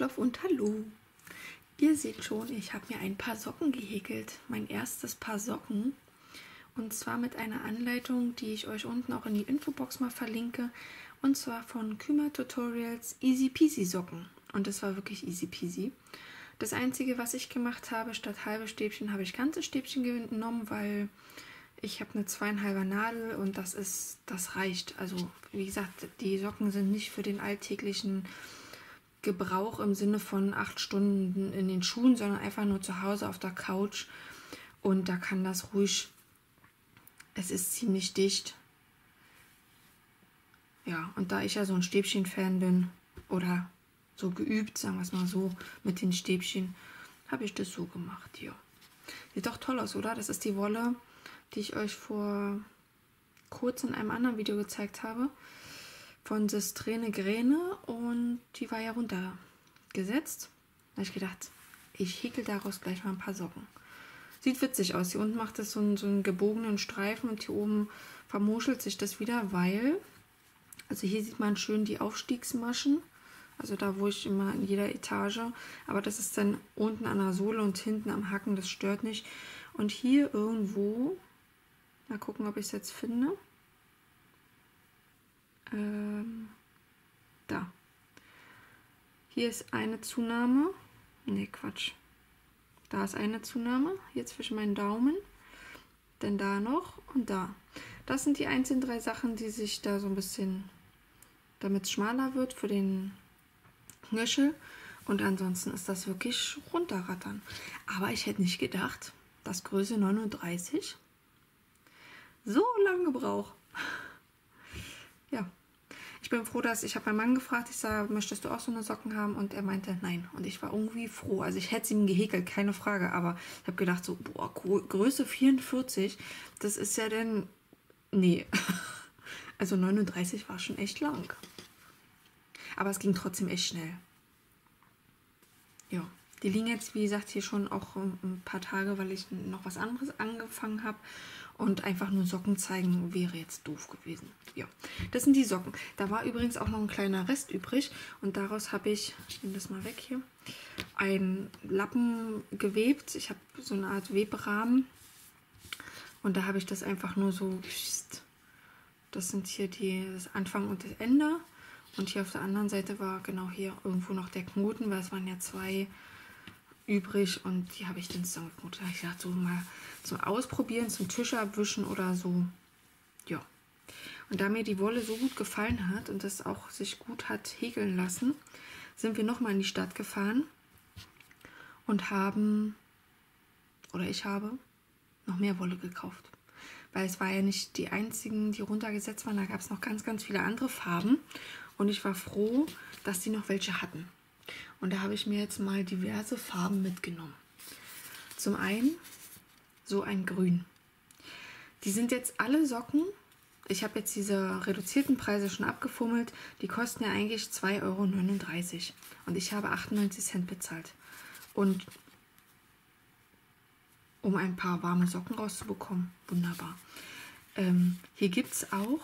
Klopf und Hallo. Ihr seht schon, ich habe mir ein paar Socken gehäkelt. Mein erstes Paar Socken. Und zwar mit einer Anleitung, die ich euch unten auch in die Infobox mal verlinke. Und zwar von Kümer Tutorials Easy Peasy Socken. Und das war wirklich easy peasy. Das einzige, was ich gemacht habe, statt halbe Stäbchen habe ich ganze Stäbchen genommen, weil ich habe eine zweieinhalber Nadel und das ist, das reicht. Also wie gesagt, die Socken sind nicht für den alltäglichen Gebrauch im Sinne von acht Stunden in den Schuhen, sondern einfach nur zu Hause auf der Couch. Und da kann das ruhig, es ist ziemlich dicht. Ja, und da ich ja so ein Stäbchen-Fan bin oder so geübt, sagen wir es mal so, mit den Stäbchen, habe ich das so gemacht hier. Sieht doch toll aus, oder? Das ist die Wolle, die ich euch vor kurz in einem anderen Video gezeigt habe. Von Sestrene Gräne und die war ja runtergesetzt. Da habe ich gedacht, ich häkel daraus gleich mal ein paar Socken. Sieht witzig aus. Hier unten macht es so so einen gebogenen Streifen und hier oben vermuschelt sich das wieder, weil, also hier sieht man schön die Aufstiegsmaschen. Also da, wo ich immer in jeder Etage. Aber das ist dann unten an der Sohle und hinten am Hacken. Das stört nicht. Und hier irgendwo Mal gucken, ob ich es jetzt finde. Ähm, da. Hier ist eine Zunahme. Ne, Quatsch. Da ist eine Zunahme, hier zwischen meinen Daumen. Denn da noch und da. Das sind die einzelnen drei Sachen, die sich da so ein bisschen, damit es schmaler wird für den Knöchel. Und ansonsten ist das wirklich runterrattern. Aber ich hätte nicht gedacht, dass Größe 39 so lange gebraucht. Ich bin froh, dass ich habe meinen Mann gefragt, ich sage, möchtest du auch so eine Socken haben? Und er meinte, nein. Und ich war irgendwie froh. Also ich hätte sie ihm gehäkelt, keine Frage. Aber ich habe gedacht, so, boah, Größe 44, das ist ja denn, nee. Also 39 war schon echt lang. Aber es ging trotzdem echt schnell. Ja. Die liegen jetzt, wie gesagt, hier schon auch ein paar Tage, weil ich noch was anderes angefangen habe. Und einfach nur Socken zeigen wäre jetzt doof gewesen. Ja, das sind die Socken. Da war übrigens auch noch ein kleiner Rest übrig. Und daraus habe ich, ich nehme das mal weg hier, einen Lappen gewebt. Ich habe so eine Art Webrahmen. Und da habe ich das einfach nur so... Das sind hier die, das Anfang und das Ende. Und hier auf der anderen Seite war genau hier irgendwo noch der Knoten, weil es waren ja zwei übrig und die habe ich dann zusammengeknotet. Ich dachte, so mal zum Ausprobieren, zum Tisch abwischen oder so. Ja. Und da mir die Wolle so gut gefallen hat und das auch sich gut hat häkeln lassen, sind wir nochmal in die Stadt gefahren und haben, oder ich habe, noch mehr Wolle gekauft. Weil es war ja nicht die einzigen, die runtergesetzt waren, da gab es noch ganz, ganz viele andere Farben. Und ich war froh, dass die noch welche hatten. Und da habe ich mir jetzt mal diverse Farben mitgenommen. Zum einen so ein Grün. Die sind jetzt alle Socken. Ich habe jetzt diese reduzierten Preise schon abgefummelt. Die kosten ja eigentlich 2,39 Euro. Und ich habe 98 Cent bezahlt. Und um ein paar warme Socken rauszubekommen, wunderbar. Ähm, hier gibt es auch,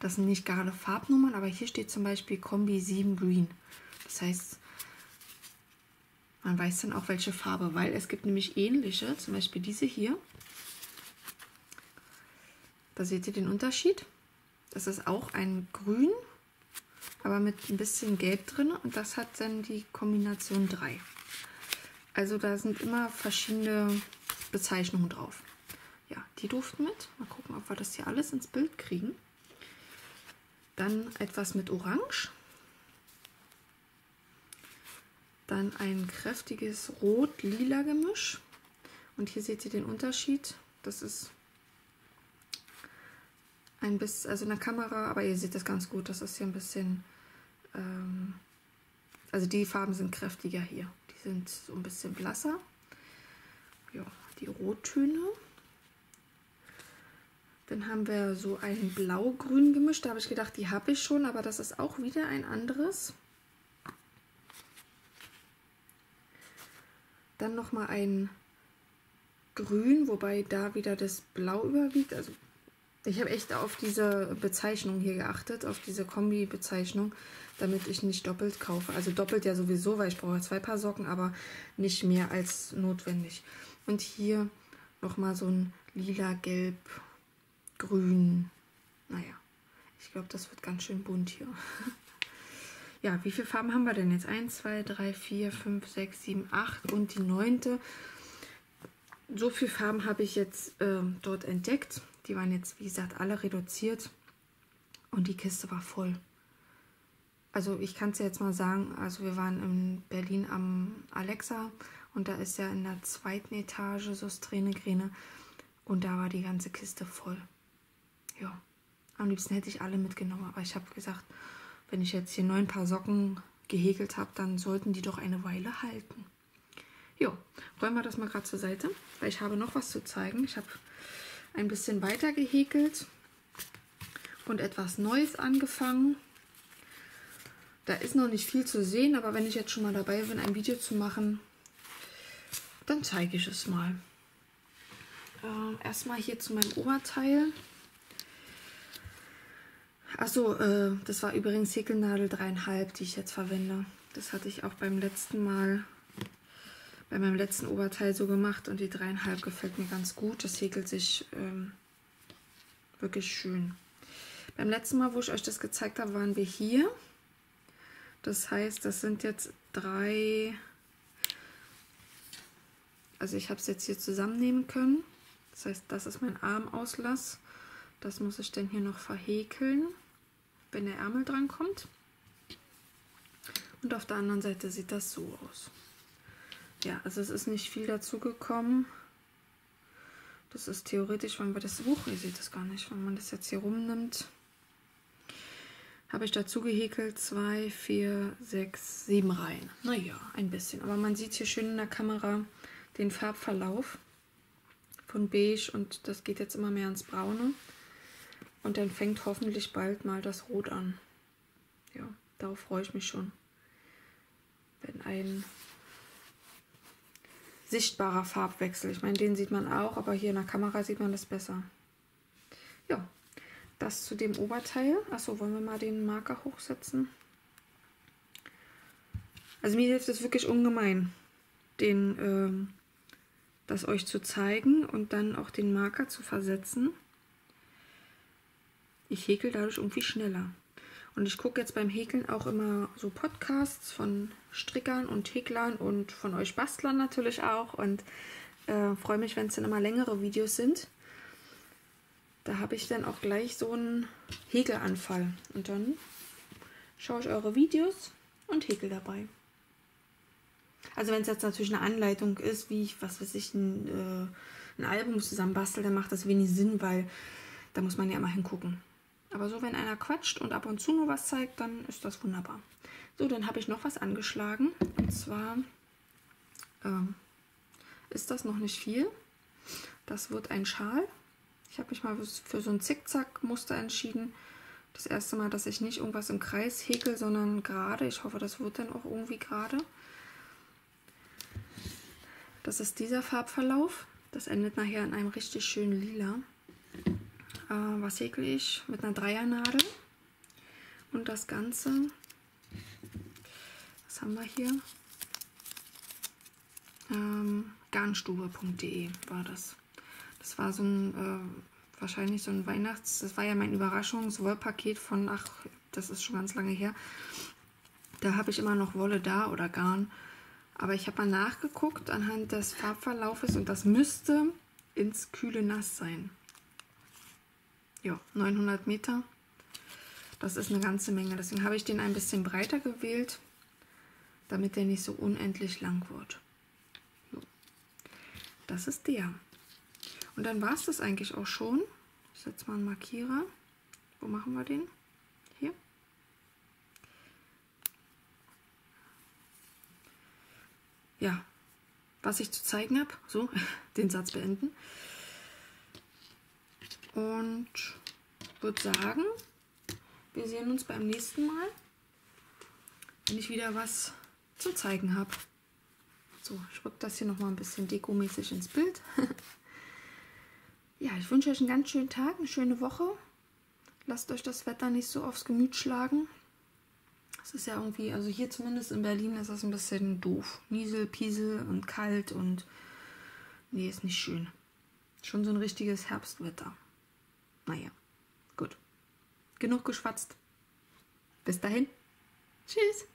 das sind nicht gerade Farbnummern, aber hier steht zum Beispiel Kombi 7 Green. Das heißt, man weiß dann auch, welche Farbe, weil es gibt nämlich ähnliche, zum Beispiel diese hier. Da seht ihr den Unterschied. Das ist auch ein Grün, aber mit ein bisschen Gelb drin und das hat dann die Kombination 3. Also da sind immer verschiedene Bezeichnungen drauf. Ja, die durften mit. Mal gucken, ob wir das hier alles ins Bild kriegen. Dann etwas mit Orange. Dann ein kräftiges Rot-Lila Gemisch. Und hier seht ihr den Unterschied. Das ist ein bisschen, also in der Kamera, aber ihr seht das ganz gut. Das ist hier ein bisschen, ähm, also die Farben sind kräftiger hier. Die sind so ein bisschen blasser. Ja, die Rottöne. Dann haben wir so ein Blau-Grün Gemisch. Da habe ich gedacht, die habe ich schon, aber das ist auch wieder ein anderes. Dann nochmal ein Grün, wobei da wieder das Blau überwiegt. Also Ich habe echt auf diese Bezeichnung hier geachtet, auf diese Kombi-Bezeichnung, damit ich nicht doppelt kaufe. Also doppelt ja sowieso, weil ich brauche zwei Paar Socken, aber nicht mehr als notwendig. Und hier nochmal so ein lila, gelb, grün. Naja, ich glaube, das wird ganz schön bunt hier. ja, wie viele Farben haben wir denn jetzt? 1, 2, 3, 4, 5, 6, 7, 8 und die neunte. So viele Farben habe ich jetzt äh, dort entdeckt. Die waren jetzt, wie gesagt, alle reduziert. Und die Kiste war voll. Also ich kann es ja jetzt mal sagen, also wir waren in Berlin am Alexa und da ist ja in der zweiten Etage so Strähne-Gräne und da war die ganze Kiste voll. Ja, am liebsten hätte ich alle mitgenommen, aber ich habe gesagt, wenn ich jetzt hier neun Paar Socken gehäkelt habe, dann sollten die doch eine Weile halten. Jo, räumen wir das mal gerade zur Seite, weil ich habe noch was zu zeigen. Ich habe ein bisschen weiter gehäkelt und etwas Neues angefangen. Da ist noch nicht viel zu sehen, aber wenn ich jetzt schon mal dabei bin, ein Video zu machen, dann zeige ich es mal. Äh, erstmal hier zu meinem Oberteil. Achso, äh, das war übrigens Häkelnadel 3,5, die ich jetzt verwende. Das hatte ich auch beim letzten Mal, bei meinem letzten Oberteil so gemacht und die 3,5 gefällt mir ganz gut. Das häkelt sich ähm, wirklich schön. Beim letzten Mal, wo ich euch das gezeigt habe, waren wir hier. Das heißt, das sind jetzt drei, also ich habe es jetzt hier zusammennehmen können. Das heißt, das ist mein Armauslass. Das muss ich dann hier noch verhäkeln, wenn der Ärmel dran kommt. Und auf der anderen Seite sieht das so aus. Ja, also es ist nicht viel dazu gekommen. Das ist theoretisch, wenn wir das... Buch, ihr seht das gar nicht, wenn man das jetzt hier rumnimmt habe ich dazu gehäkelt 2, 4, 6, 7 Reihen. Naja, ein bisschen. Aber man sieht hier schön in der Kamera den Farbverlauf von beige und das geht jetzt immer mehr ins Braune. Und dann fängt hoffentlich bald mal das Rot an. Ja, darauf freue ich mich schon. Wenn ein sichtbarer Farbwechsel. Ich meine, den sieht man auch, aber hier in der Kamera sieht man das besser. Ja, das zu dem Oberteil. Achso, wollen wir mal den Marker hochsetzen? Also mir hilft es wirklich ungemein, den, ähm, das euch zu zeigen und dann auch den Marker zu versetzen. Ich häkel dadurch irgendwie schneller. Und ich gucke jetzt beim Häkeln auch immer so Podcasts von Strickern und Häklern und von euch Bastlern natürlich auch. Und äh, freue mich, wenn es dann immer längere Videos sind. Da habe ich dann auch gleich so einen Häkelanfall. Und dann schaue ich eure Videos und häkel dabei. Also wenn es jetzt natürlich eine Anleitung ist, wie ich, was weiß ich, ein, äh, ein Album zusammenbastel, dann macht das wenig Sinn, weil da muss man ja immer hingucken. Aber so, wenn einer quatscht und ab und zu nur was zeigt, dann ist das wunderbar. So, dann habe ich noch was angeschlagen. Und zwar ähm, ist das noch nicht viel. Das wird ein Schal ich habe mich mal für so ein Zickzack-Muster entschieden. Das erste Mal, dass ich nicht irgendwas im Kreis häkel, sondern gerade. Ich hoffe, das wird dann auch irgendwie gerade. Das ist dieser Farbverlauf. Das endet nachher in einem richtig schönen Lila. Äh, was häkel ich? Mit einer Dreiernadel. Und das Ganze, was haben wir hier? Ähm, garnstube.de war das. Das war so ein, äh, wahrscheinlich so ein Weihnachts-, das war ja mein Überraschungswollpaket von, ach, das ist schon ganz lange her. Da habe ich immer noch Wolle da oder Garn. Aber ich habe mal nachgeguckt anhand des Farbverlaufes und das müsste ins kühle Nass sein. Ja, 900 Meter. Das ist eine ganze Menge. Deswegen habe ich den ein bisschen breiter gewählt, damit der nicht so unendlich lang wird. So. Das ist der. Und dann war es das eigentlich auch schon. Ich setze mal einen Markierer. Wo machen wir den? Hier. Ja, was ich zu zeigen habe. So, den Satz beenden. Und würde sagen, wir sehen uns beim nächsten Mal, wenn ich wieder was zu zeigen habe. So, ich rück das hier noch mal ein bisschen dekomäßig ins Bild. Ja, ich wünsche euch einen ganz schönen Tag, eine schöne Woche. Lasst euch das Wetter nicht so aufs Gemüt schlagen. Es ist ja irgendwie, also hier zumindest in Berlin ist das ein bisschen doof. Niesel, Piesel und kalt und nee, ist nicht schön. Schon so ein richtiges Herbstwetter. Naja, gut. Genug geschwatzt. Bis dahin. Tschüss.